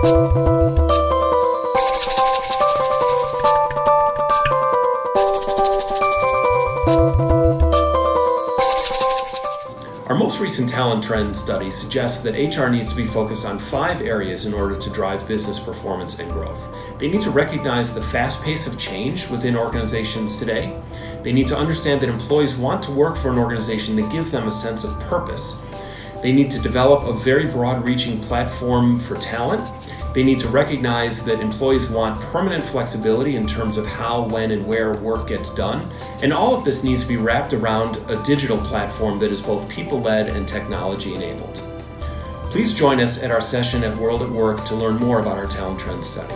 Our most recent talent trend study suggests that HR needs to be focused on five areas in order to drive business performance and growth. They need to recognize the fast pace of change within organizations today. They need to understand that employees want to work for an organization that gives them a sense of purpose. They need to develop a very broad reaching platform for talent they need to recognize that employees want permanent flexibility in terms of how, when, and where work gets done. And all of this needs to be wrapped around a digital platform that is both people led and technology enabled. Please join us at our session at World at Work to learn more about our talent trend study.